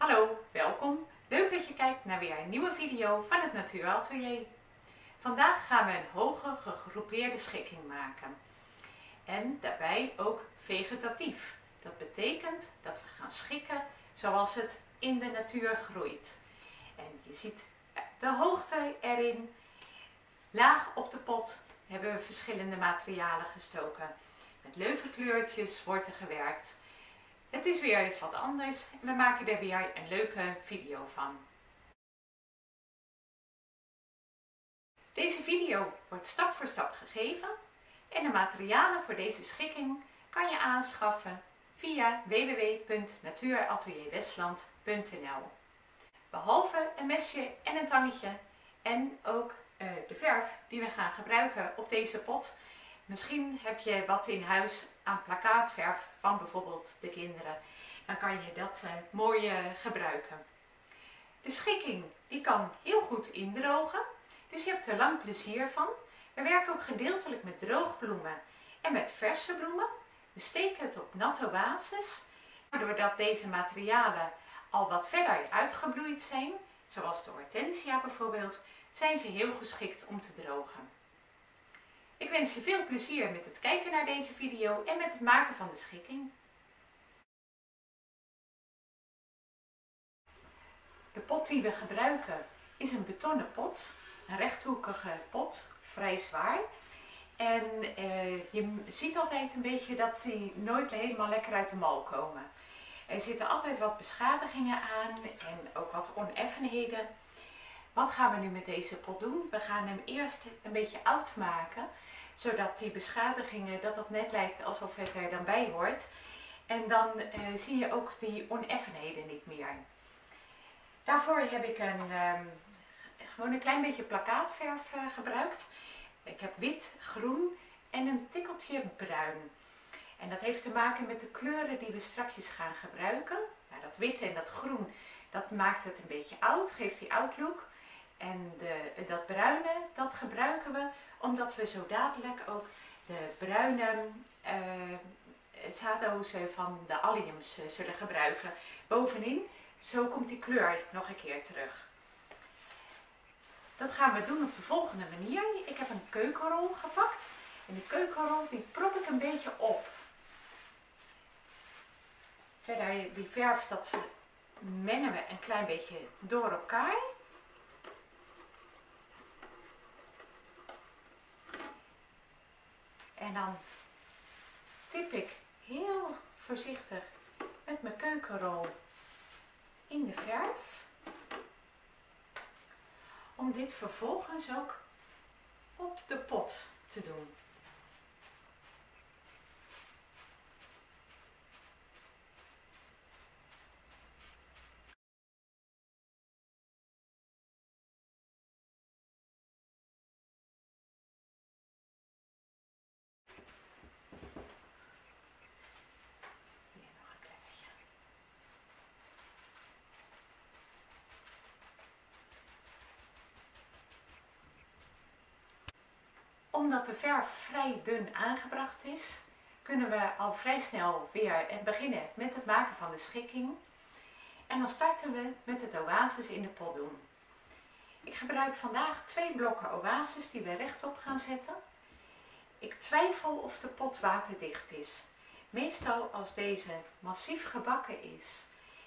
Hallo, welkom. Leuk dat je kijkt naar weer een nieuwe video van het Natuuratelier. Vandaag gaan we een hoge gegroepeerde schikking maken. En daarbij ook vegetatief. Dat betekent dat we gaan schikken zoals het in de natuur groeit. En je ziet de hoogte erin. Laag op de pot hebben we verschillende materialen gestoken. Met leuke kleurtjes wordt er gewerkt. Het is weer eens wat anders en we maken er weer een leuke video van. Deze video wordt stap voor stap gegeven en de materialen voor deze schikking kan je aanschaffen via www.natuuratelierwestland.nl Behalve een mesje en een tangetje en ook uh, de verf die we gaan gebruiken op deze pot Misschien heb je wat in huis aan plakkaatverf van bijvoorbeeld de kinderen. Dan kan je dat uh, mooi uh, gebruiken. De schikking die kan heel goed indrogen. Dus je hebt er lang plezier van. We werken ook gedeeltelijk met droogbloemen en met verse bloemen. We steken het op natte basis. Doordat deze materialen al wat verder uitgebloeid zijn, zoals de hortensia bijvoorbeeld, zijn ze heel geschikt om te drogen. Ik wens je veel plezier met het kijken naar deze video en met het maken van de schikking. De pot die we gebruiken is een betonnen pot, een rechthoekige pot, vrij zwaar. En eh, je ziet altijd een beetje dat die nooit helemaal lekker uit de mal komen. Er zitten altijd wat beschadigingen aan en ook wat oneffenheden. Wat gaan we nu met deze pot doen? We gaan hem eerst een beetje oud maken zodat die beschadigingen, dat dat net lijkt alsof het er dan bij hoort. En dan eh, zie je ook die oneffenheden niet meer. Daarvoor heb ik een, um, gewoon een klein beetje plakkaatverf uh, gebruikt. Ik heb wit, groen en een tikkeltje bruin. En dat heeft te maken met de kleuren die we straks gaan gebruiken. Nou, dat wit en dat groen, dat maakt het een beetje oud, geeft die oud look. En de, dat bruine, dat gebruiken we omdat we zo dadelijk ook de bruine uh, van de alliums uh, zullen gebruiken. Bovenin, zo komt die kleur nog een keer terug. Dat gaan we doen op de volgende manier. Ik heb een keukenrol gepakt. En die keukenrol die prop ik een beetje op. Verder die verf, dat mengen we een klein beetje door elkaar. En dan tip ik heel voorzichtig met mijn keukenrol in de verf. Om dit vervolgens ook op de pot te doen. Omdat de verf vrij dun aangebracht is, kunnen we al vrij snel weer beginnen met het maken van de schikking. En dan starten we met het oasis in de pot doen. Ik gebruik vandaag twee blokken oasis die we rechtop gaan zetten. Ik twijfel of de pot waterdicht is. Meestal als deze massief gebakken is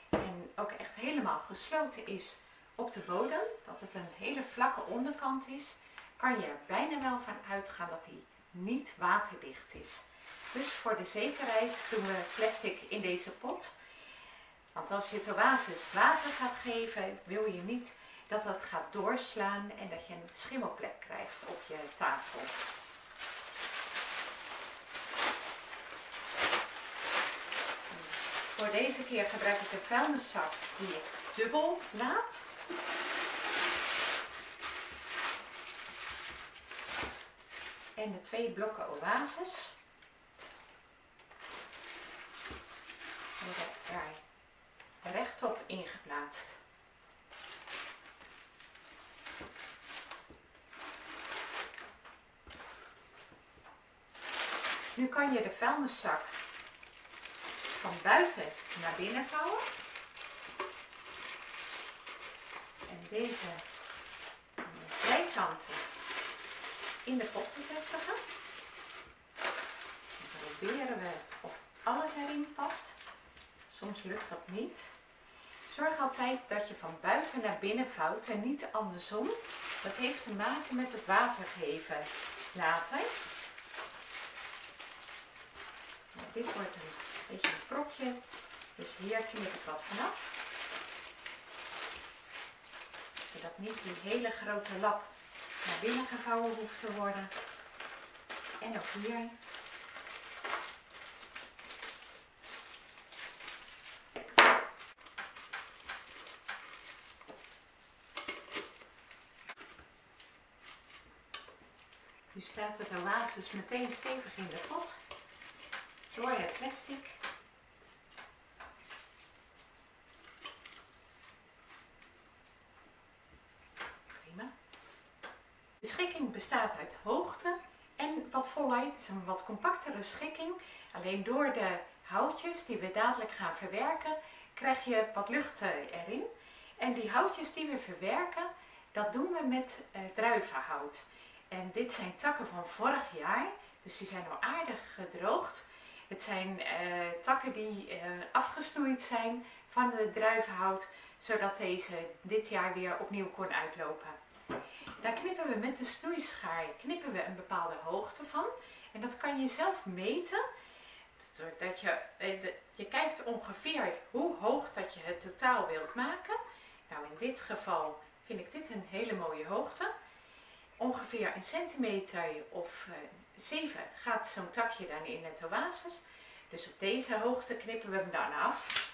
en ook echt helemaal gesloten is op de bodem, dat het een hele vlakke onderkant is, kan je er bijna wel van uitgaan dat die niet waterdicht is. Dus voor de zekerheid doen we plastic in deze pot. Want als je het oasis water gaat geven, wil je niet dat dat gaat doorslaan en dat je een schimmelplek krijgt op je tafel. Voor deze keer gebruik ik een vuilniszak die ik dubbel laat. En de twee blokken oasis worden er rechtop ingeplaatst. Nu kan je de vuilniszak van buiten naar binnen vouwen. deze aan de zijkanten in de pot bevestigen. Dan proberen we of alles erin past. Soms lukt dat niet. Zorg altijd dat je van buiten naar binnen vouwt en niet andersom. Dat heeft te maken met het water geven later. Nou, dit wordt een beetje een propje, dus hier knip ik wat vanaf. Zodat niet die hele grote lap naar binnen gevouwen hoeft te worden. En ook hier Nu staat het oase dus meteen stevig in de pot. Door het plastic. Prima. De schikking bestaat uit hoogte en wat volheid. Het is een wat compactere schikking. Alleen door de houtjes die we dadelijk gaan verwerken, krijg je wat lucht erin. En die houtjes die we verwerken, dat doen we met uh, druivenhout. En dit zijn takken van vorig jaar, dus die zijn al aardig gedroogd. Het zijn uh, takken die uh, afgesnoeid zijn van de druivenhout, zodat deze dit jaar weer opnieuw kon uitlopen. Daar knippen we met de snoeischaar knippen we een bepaalde hoogte van. En dat kan je zelf meten. Dat je, uh, je kijkt ongeveer hoe hoog dat je het totaal wilt maken. Nou, in dit geval vind ik dit een hele mooie hoogte ongeveer een centimeter of uh, eh, 7 gaat zo'n takje dan in het oasis. Dus op deze hoogte knippen we hem dan af.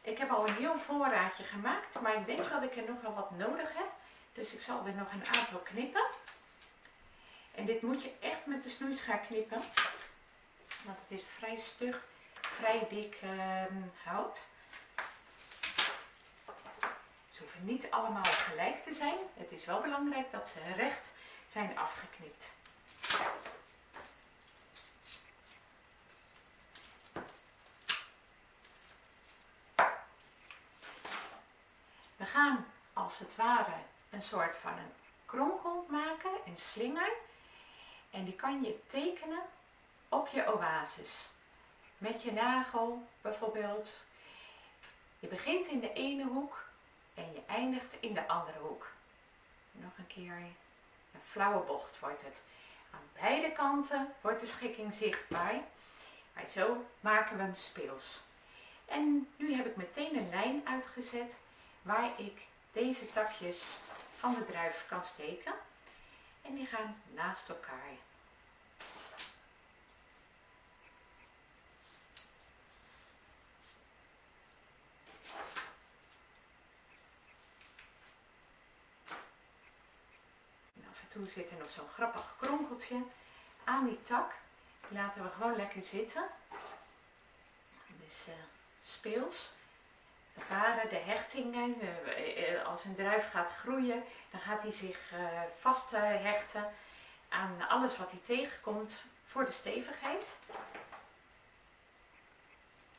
Ik heb al een heel voorraadje gemaakt, maar ik denk dat ik er nog wel wat nodig heb. Dus ik zal er nog een aantal knippen. En dit moet je echt met de snoeischaar knippen. Want het is vrij stug, vrij dik uh, hout. Ze hoeven niet allemaal gelijk te zijn. Het is wel belangrijk dat ze recht zijn afgeknipt. We gaan als het ware een soort van een kronkel maken, een slinger. En die kan je tekenen op je oasis. Met je nagel bijvoorbeeld. Je begint in de ene hoek en je eindigt in de andere hoek. Nog een keer een flauwe bocht wordt het. Aan beide kanten wordt de schikking zichtbaar. Maar zo maken we hem speels. En nu heb ik meteen een lijn uitgezet waar ik deze takjes van de kan steken. En die gaan naast elkaar. toe zit er nog zo'n grappig kronkeltje aan die tak. Die laten we gewoon lekker zitten. Dus uh, speels. Varen, de hechtingen, uh, als een druif gaat groeien, dan gaat hij zich uh, vasthechten aan alles wat hij tegenkomt voor de stevigheid.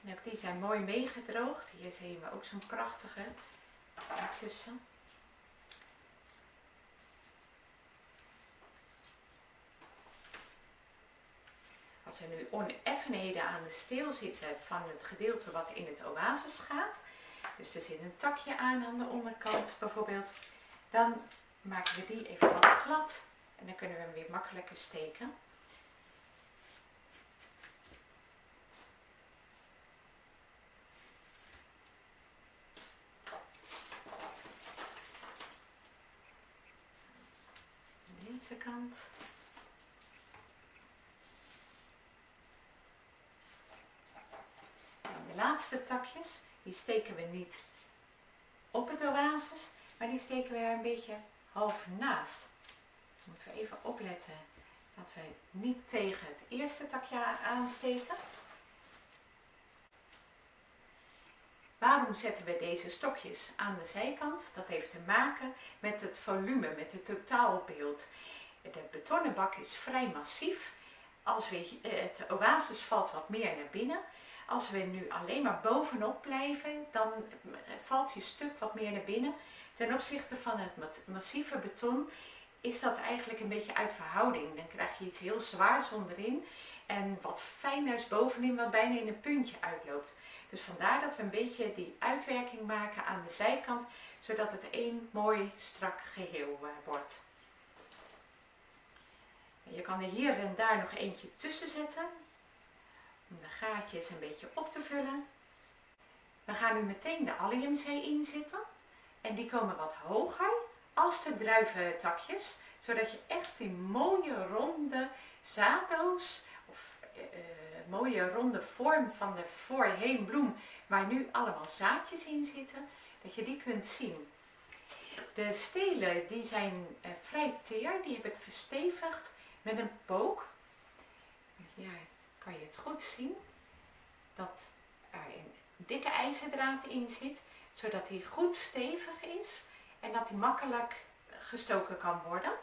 En ook die zijn mooi meegedroogd. Hier zien we ook zo'n prachtige ertussen. als er nu oneffenheden aan de steel zitten van het gedeelte wat in het oasis gaat, dus er zit een takje aan aan de onderkant bijvoorbeeld, dan maken we die even wat glad en dan kunnen we hem weer makkelijker steken. Deze kant. laatste takjes, die steken we niet op het oasis, maar die steken we er een beetje half naast. Moeten we even opletten dat we niet tegen het eerste takje aansteken. Waarom zetten we deze stokjes aan de zijkant? Dat heeft te maken met het volume, met het totaalbeeld. De betonnen bak is vrij massief. Als we, het oasis valt wat meer naar binnen. Als we nu alleen maar bovenop blijven, dan valt je stuk wat meer naar binnen. Ten opzichte van het massieve beton is dat eigenlijk een beetje uit verhouding. Dan krijg je iets heel zwaars onderin en wat fijners bovenin, wat bijna in een puntje uitloopt. Dus vandaar dat we een beetje die uitwerking maken aan de zijkant, zodat het één mooi strak geheel eh, wordt. Je kan er hier en daar nog eentje tussen zetten, om de gaatjes een beetje op te vullen. We gaan nu meteen de alliumzee inzetten en die komen wat hoger als de druiventakjes, zodat je echt die mooie ronde zaaddoos of uh, mooie ronde vorm van de voorheen bloem, waar nu allemaal zaadjes in zitten, dat je die kunt zien. De stelen die zijn uh, vrij teer, die heb ik verstevigd met een pook. Hier kan je het goed zien dat er een dikke ijzerdraad in zit, zodat hij goed stevig is en dat hij makkelijk gestoken kan worden.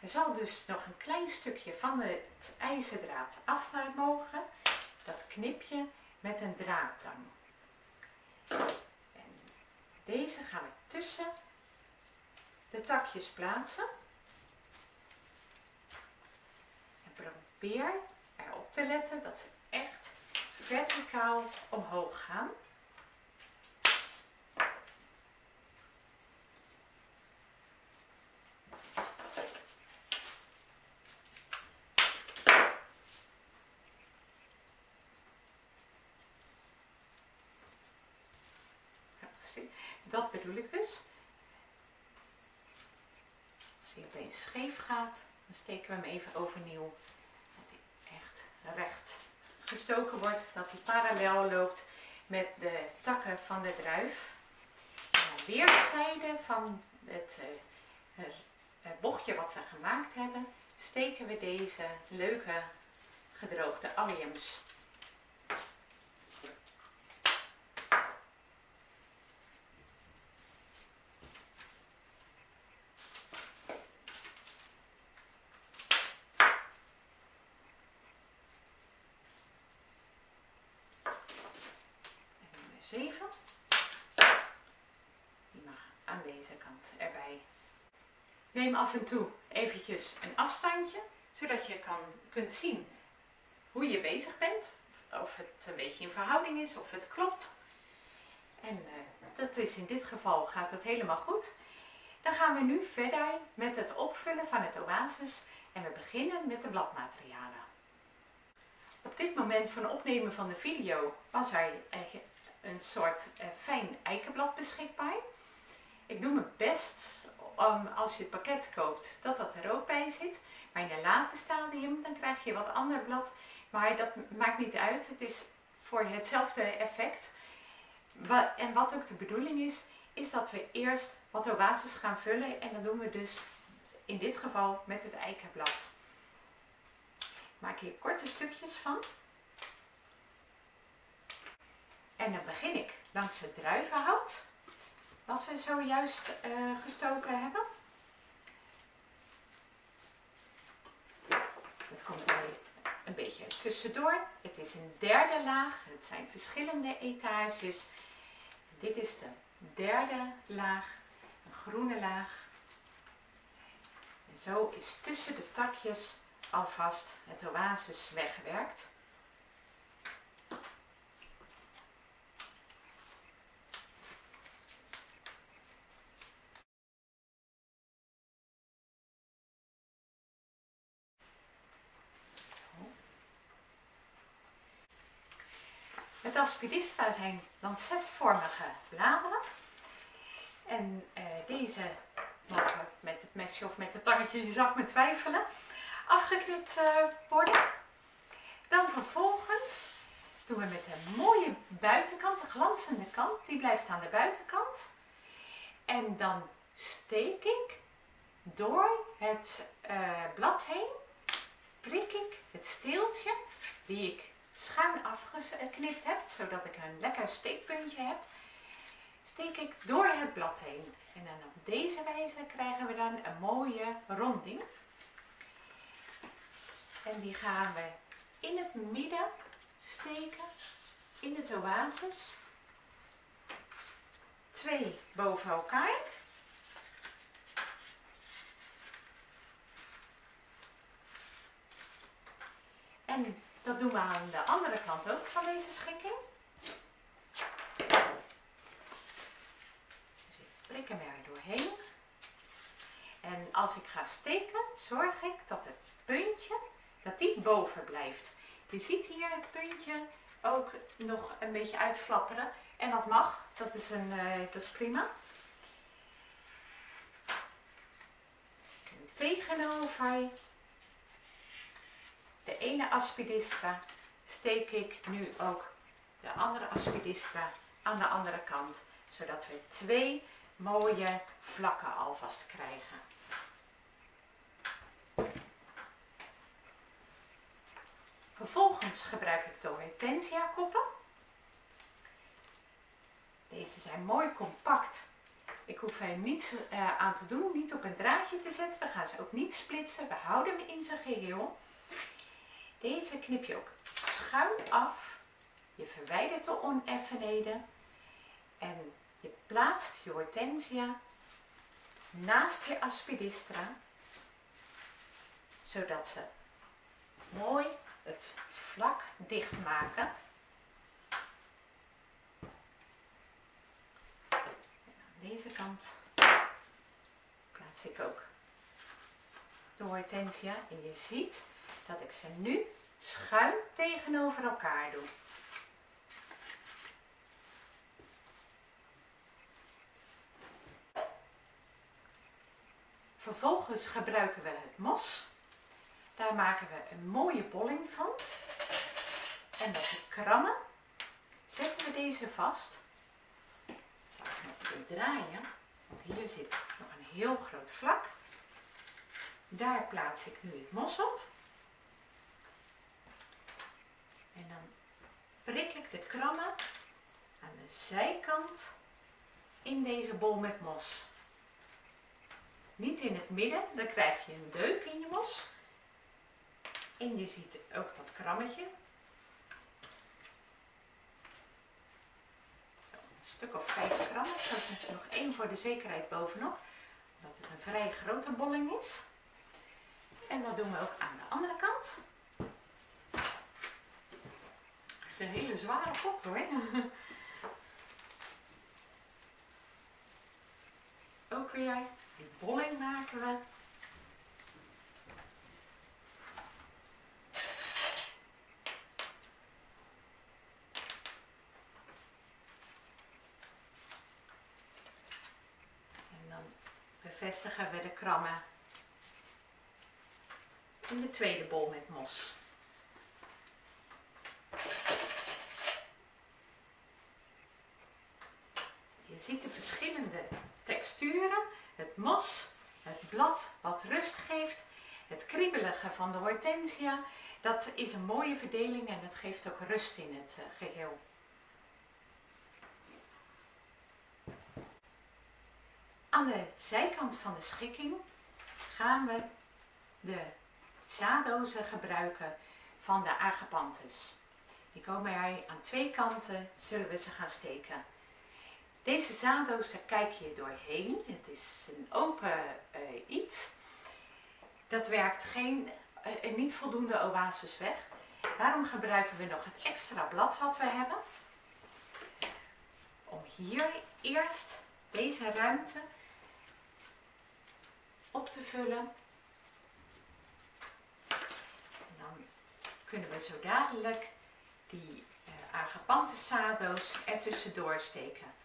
Er zal dus nog een klein stukje van het ijzerdraad af mogen. Dat knip je met een draadtang. En deze gaan we tussen de takjes plaatsen. En probeer te letten dat ze echt verticaal omhoog gaan. Dat bedoel ik dus. Als hij opeens scheef gaat, dan steken we hem even overnieuw. Recht gestoken wordt, dat hij parallel loopt met de takken van de druif. Aan weerszijden van het, uh, het bochtje wat we gemaakt hebben, steken we deze leuke gedroogde alliums Die mag aan deze kant erbij. Neem af en toe eventjes een afstandje, zodat je kan, kunt zien hoe je bezig bent. Of het een beetje in verhouding is, of het klopt. En uh, dat is in dit geval gaat het helemaal goed. Dan gaan we nu verder met het opvullen van het oasis en we beginnen met de bladmaterialen. Op dit moment van opnemen van de video was er een soort uh, fijn eikenblad beschikbaar. Ik doe mijn best om als je het pakket koopt dat dat er ook bij zit. Maar in een later stadium dan krijg je wat ander blad. Maar dat maakt niet uit. Het is voor hetzelfde effect. En wat ook de bedoeling is, is dat we eerst wat oasis gaan vullen. En dat doen we dus in dit geval met het eikenblad. Ik maak hier korte stukjes van. En dan begin ik langs het druivenhout, wat we zojuist uh, gestoken hebben. Het komt er een beetje tussendoor. Het is een derde laag. Het zijn verschillende etages. Dit is de derde laag, een groene laag. En zo is tussen de takjes alvast het oasis weggewerkt. Aspidistra zijn lancetvormige bladeren. En uh, deze mogen met het mesje of met het tangetje, je zag me twijfelen, afgeknipt uh, worden. Dan vervolgens doen we met een mooie buitenkant, de glanzende kant, die blijft aan de buitenkant. En dan steek ik door het uh, blad heen, prik ik het steeltje die ik schuin afgeknipt hebt, zodat ik een lekker steekpuntje heb, steek ik door het blad heen. En dan op deze wijze krijgen we dan een mooie ronding. En die gaan we in het midden steken in het oasis. Twee boven elkaar. En dat doen we aan de andere kant ook van deze schikking. Dus ik prik hem er doorheen. En als ik ga steken, zorg ik dat het puntje, dat die boven blijft. Je ziet hier het puntje ook nog een beetje uitflapperen. En dat mag, dat is, een, uh, dat is prima. En tegenover ene aspidistra steek ik nu ook de andere aspidistra aan de andere kant. Zodat we twee mooie vlakken alvast krijgen. Vervolgens gebruik ik de hortensia koppen. Deze zijn mooi compact. Ik hoef er niets uh, aan te doen, niet op een draadje te zetten. We gaan ze ook niet splitsen. We houden hem in zijn geheel. Deze knip je ook schuin af. Je verwijdert de oneffenheden. En je plaatst je hortensia naast je aspidistra. Zodat ze mooi het vlak dicht maken. En aan deze kant plaats ik ook de hortensia. En je ziet dat ik ze nu schuin tegenover elkaar doe. Vervolgens gebruiken we het mos. Daar maken we een mooie bolling van. En met de krammen zetten we deze vast. Ik zal ik nog even draaien, hier zit nog een heel groot vlak. Daar plaats ik nu het mos op. En dan prik ik de krammen aan de zijkant in deze bol met mos. Niet in het midden, dan krijg je een deuk in je mos. En je ziet ook dat krammetje. Zo, een stuk of vijf krammen. Ik zet er nog één voor de zekerheid bovenop. Omdat het een vrij grote bolling is. En dat doen we ook aan de andere kant. Het is een hele zware pot hoor. ook weer die bolling maken we. bevestigen we de krammen in de tweede bol met mos. Ziet de verschillende texturen, het mos, het blad wat rust geeft, het kriebelige van de hortensia. Dat is een mooie verdeling en dat geeft ook rust in het eh, geheel. Aan de zijkant van de schikking gaan we de zaaddozen gebruiken van de agapanthus. Die komen er aan twee kanten, zullen we ze gaan steken. Deze zaaddoos, daar kijk je doorheen. Het is een open uh, iets. Dat werkt geen, uh, niet voldoende oasis weg. Daarom gebruiken we nog het extra blad wat we hebben. Om hier eerst deze ruimte op te vullen. En dan kunnen we zo dadelijk die uh, agapanthus sado's er tussendoor steken.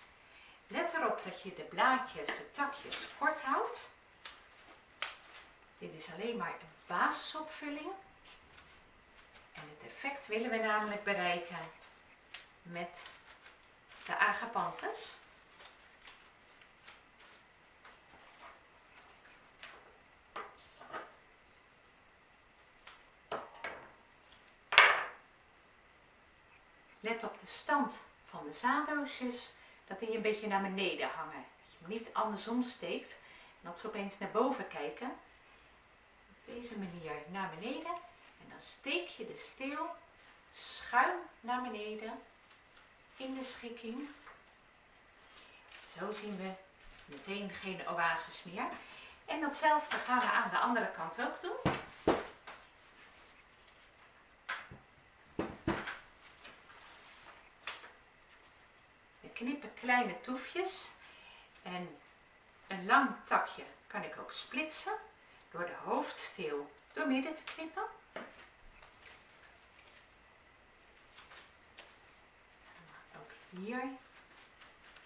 Let erop dat je de blaadjes, de takjes kort houdt. Dit is alleen maar een basisopvulling. En het effect willen we namelijk bereiken met de agapanthus. Let op de stand van de zaaddoosjes, dat die een beetje naar beneden hangen. Dat je hem niet andersom steekt en dat ze opeens naar boven kijken. Op deze manier naar beneden en dan steek je de steel schuin naar beneden in de schikking. Zo zien we meteen geen oasis meer. En datzelfde gaan we aan de andere kant ook doen. We knippen kleine toefjes en een lang takje kan ik ook splitsen door de hoofdsteel door midden te knippen. Ook hier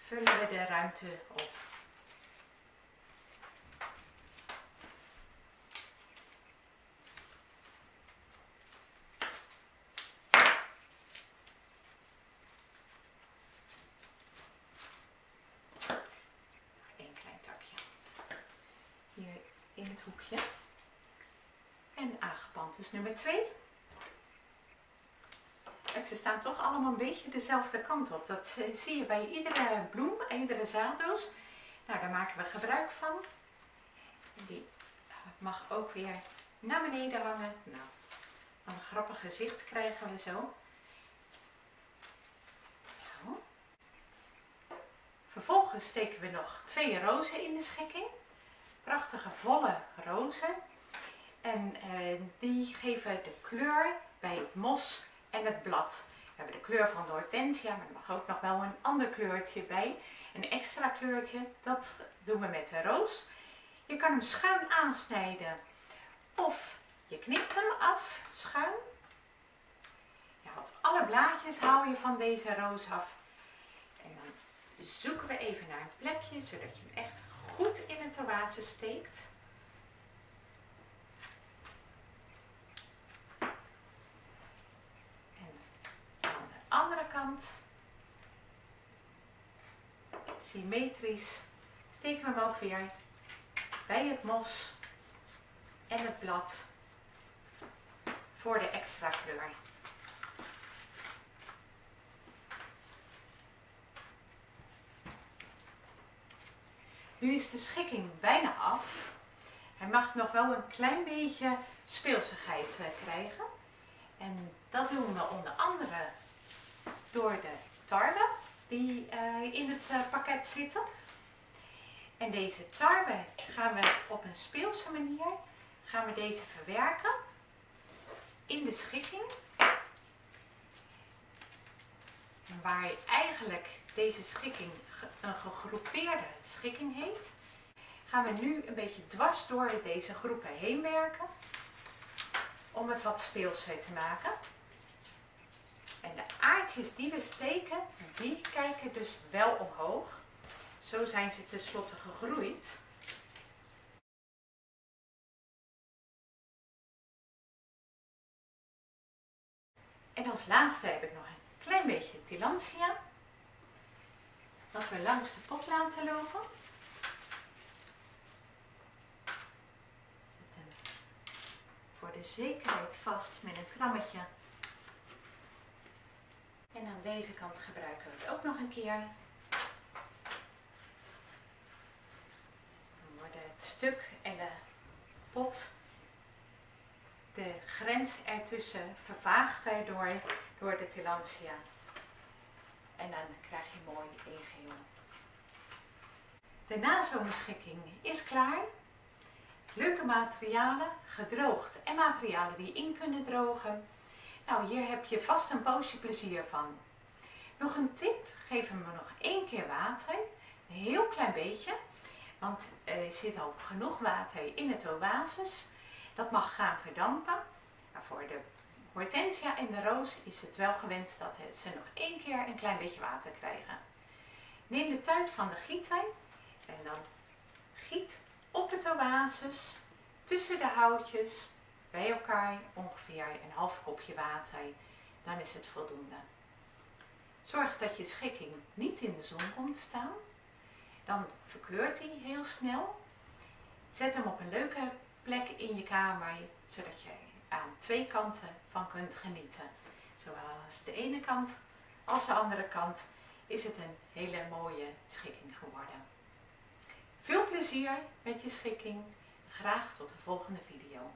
vullen we de ruimte op. Eén klein takje. Hier in het hoekje. En aangepand is nummer 2. Ze staan toch allemaal een beetje dezelfde kant op. Dat zie je bij iedere bloem, iedere zaaddoos. Nou, daar maken we gebruik van. Die mag ook weer naar beneden hangen. Nou, een grappig gezicht krijgen we zo. zo. Vervolgens steken we nog twee rozen in de schikking. Prachtige volle rozen. En eh, die geven de kleur bij het mos en het blad. We hebben de kleur van de hortensia, maar er mag ook nog wel een ander kleurtje bij. Een extra kleurtje, dat doen we met de roos. Je kan hem schuin aansnijden of je knipt hem af, schuin. Want alle blaadjes haal je van deze roos af. En dan zoeken we even naar een plekje, zodat je hem echt goed in het oase steekt. andere kant. Symmetrisch steken we hem ook weer bij het mos en het blad voor de extra kleur. Nu is de schikking bijna af. Hij mag nog wel een klein beetje speelsigheid eh, krijgen. En dat doen we onder andere door de tarwe die uh, in het uh, pakket zitten. En deze tarwe gaan we op een speelse manier gaan we deze verwerken in de schikking. Waar eigenlijk deze schikking een gegroepeerde schikking heet, gaan we nu een beetje dwars door deze groepen heen werken om het wat speelser te maken. Aardjes die we steken, die kijken dus wel omhoog. Zo zijn ze tenslotte gegroeid. En als laatste heb ik nog een klein beetje tilantia. Dat we langs de pot laten lopen. Zet hem voor de zekerheid vast met een krammetje deze kant gebruiken we het ook nog een keer. Dan worden het stuk en de pot, de grens ertussen vervaagt daardoor door de tilantia. En dan krijg je mooi ingeel. De nazomerschikking is klaar. Leuke materialen, gedroogd en materialen die in kunnen drogen. Nou, hier heb je vast een poosje plezier van. Nog een tip, geef hem nog één keer water, een heel klein beetje, want er zit al genoeg water in het oasis. Dat mag gaan verdampen. Maar voor de hortensia en de roos is het wel gewenst dat ze nog één keer een klein beetje water krijgen. Neem de tuit van de gieter en dan giet op het oasis tussen de houtjes bij elkaar ongeveer een half kopje water, dan is het voldoende. Zorg dat je schikking niet in de zon komt staan. Dan verkleurt hij heel snel. Zet hem op een leuke plek in je kamer, zodat je aan twee kanten van kunt genieten. Zowel als de ene kant als de andere kant is het een hele mooie schikking geworden. Veel plezier met je schikking. Graag tot de volgende video.